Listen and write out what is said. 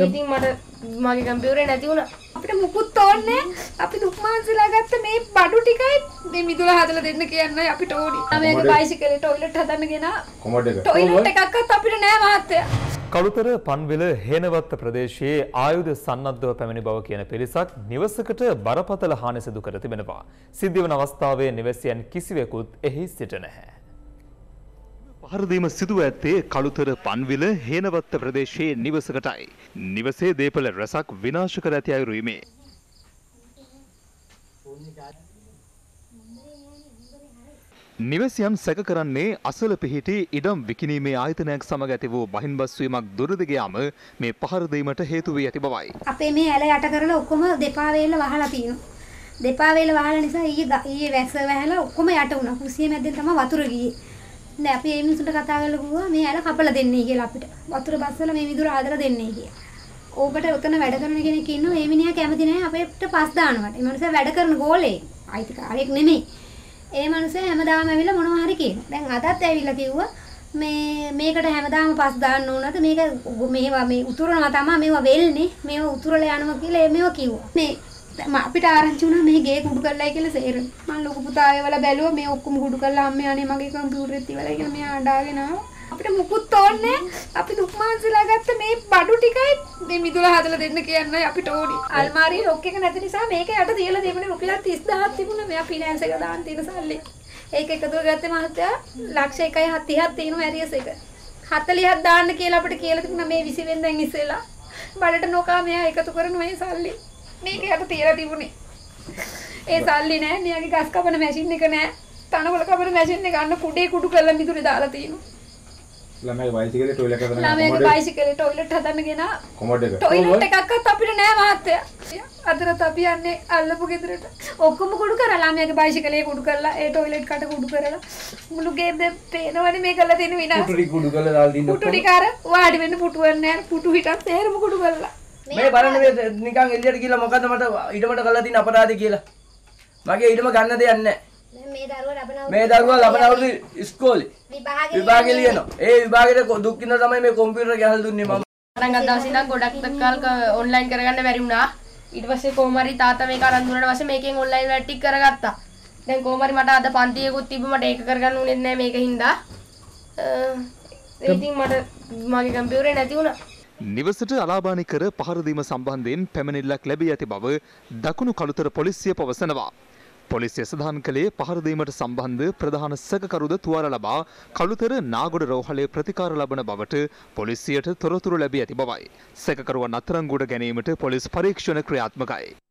ඉතින් මට මගේ කම්පියුටරේ නැති වුණා. අපිට මුකුත් ඕනේ අපි දුක්මාන්සලා ගත්ත මේ බඩු ටිකයි මේ මිදුල හදලා දෙන්න කියන්නයි අපිට ඕනි. මේක බයිසිකලේ ටොයිලට් හදන්න ගෙන ටොයිලට් එකක්වත් අපිට නෑ මහත්තයා. කළුතර පන්විල හේනවත්ත ප්‍රදේශයේ ආයුධ සන්නද්ධව පැමිණි බව කියන පිරිසක් නිවසකට බරපතල හානි සිදු කර තිබෙනවා. සිද්ධ වන අවස්ථාවේ නිවැසියන් කිසිවෙකුත් එහි සිට නැහැ. පහරදීම සිදුව ඇත්තේ කළුතර පන්විල හේනවත්ත ප්‍රදේශයේ නිවසකටයි. නිවසේ දේපල රැසක් විනාශ කර ඇති අයුරුීමේ. නිවසියන් සැක කරන්නේ අසල පිහිටි ඉඩම් විකිනීමේ ආයතනයක් සමග ඇති වූ බහින්බස්වීමක් දුරදිග යාම මේ පහරදීමට හේතු වී ඇති බවයි. අපේ මේ ඇල යට කරලා ඔක්කොම දෙපා වේල වහලා තියෙනවා. දෙපා වේල වහලා නිසා ඊයේ ද- ඊයේ වැස්ස වැහලා ඔක්කොම යට වුණා. කුසිය මැද්දෙන් තමයි වතුර ගියේ. දැන් අපි මේ මිනිසුන්ට කතා කරලා කිව්වා මේ ඇල කපලා දෙන්නයි කියලා අපිට. වතුර බස්සලා මේ විදුර ආදලා දෙන්නයි කියලා. ඕකට උතන වැඩ කරන කෙනෙක් ඉන්නවා. මේ මිනිහා කැමති නැහැ අපිට පස් දානවට. ඒ මනුස්සයා වැඩ කරන ගෝලේ. අයිතිකාරයෙක් නෙමෙයි. ඒ මනුස්සයා හැමදාම ඇවිල්ලා මොනවා හරි කියනවා. දැන් අදත් ඇවිල්ලා කිව්වා මේ මේකට හැමදාම පස් දාන්න ඕනද මේක මේවා මේ උතුරනවා තමයි මේවා වෙල්නේ මේවා උතුරලා යනවා කියලා මේවා කිව්වා. මේ ම- අපිට ආරංචි වුණා මේ ගේ කුඩු කරලායි කියලා සේරම. මම ලොකු පුතා ආයෙවල බැලුවා මේ ඔක්කොම කුඩු කරලා අම්මේ අනේ මගේ කම්පියුටරෙත් ඉවරයි කියලා මෙයා අඬාගෙන ආවා. අපිට මුකුත් ඕනේ අපි දුක්මාන්සලා ගත්ත මේ බඩු ටිකයි මේ මිදුල හදලා දෙන්න කියන්නයි අපිට ඕනි. අල්මාරියේ ලොක් එක නැති නිසා මේක යට තියලා දෙමුනේ රුපියල් 30000ක් තිබුණා මෙයා ෆිනෑන්ස් එක දාන්න තියෙන සල්ලි. ඒක එකතු ගත්තේ මහත්තයා ලක්ෂ 1.30ක් තියෙනවා ඇරියස් එක. 40ක් දාන්න කියලා අපිට කියලා තිබුණා මේ 20 වෙනිදාන් ඉස්සෙල්ලා. බඩට නොකා මෙයා එකතු කරන මේ සල්ලි. මේක යට තියලා තිබුණේ. ඒ සල්ලි නෑ මෙයාගේ ගස් කපන මැෂින් එක නෑ. තනකොළ කපන මැෂින් එක අන්න කුඩේ කුඩු කරලා මිදුලේ දාලා තියෙනවා. ළමයි බයිසිකලේ ටොයිලට් එක ළමයාගේ බයිසිකලේ ටොයිලට් හදන්න ගෙන කොමඩ් එක ටොයිලට් එකක්වත් අපිට නෑ මහත්තයා. අදට අපි යන්නේ අල්ලපු ගෙදරට. ඔක්කොම කුඩු කරලා ළමයාගේ බයිසිකලේ කුඩු කරලා ඒ ටොයිලට් කට කුඩු කරලා මුළු ගේ දෙ පේනවනේ මේ කරලා තියෙන විනාශ. කුටි කුඩු කරලා දාලා දින්න පුටු ටික අර වාඩි වෙන්න පුටුවක් නෑ පුටු හිටක් තේරම කුඩු කරලා. මේ බලන්න මේ නිකන් එළියට ගිහලා මොකද්ද මට ඊටමට කරලා තියෙන අපරාධය කියලා. මගේ ඊටම ගන්න දෙයක් නැහැ. මේ දරුවා ලබන මේ දරුවා ලබන අවුරුදු ඉස්කෝලේ විභාගෙ විභාගෙ ලියනවා. ඒ විභාගෙට දුක් විඳලා තමයි මේ කම්පියුටර් ගහලා දුන්නේ මම. පටන් ගත්ත දවසේ ඉඳන් ගොඩක් කල් ඔන්ලයින් කරගන්න බැරි වුණා. ඊට පස්සේ කොහොම හරි තාත්තා මේක අරන් දුන්නාට පස්සේ මේකෙන් ඔන්ලයින් වැඩ ටික කරගත්තා. දැන් කොහොම හරි මට අද පන්තියකුත් තිබ්බ මට ඒක කරගන්න උනේ නැහැ මේක හින්දා. අ, ඉතින් මට මගේ කම්පියුටරේ නැති වුණා. නිවසට අලාබානි කර පහරදීම සම්බන්ධයෙන් පැමිණිල්ලක් ලැබී ඇති බව දකුණු කළුතර පොලිසිය පවසනවා. පොලිසිය සඳහන් කළේ පහරදීමට සම්බන්ධ ප්‍රධාන සැකකරුද තුවාල ලබා කළුතර නාගොඩ රෝහලේ ප්‍රතිකාර ලබන බවට පොලිසියට තොරතුරු ලැබී ඇති බවයි. සැකකරුවන් අත්අඩංගුවට ගැනීමට පොලිස් පරීක්ෂණ ක්‍රියාත්මකයි.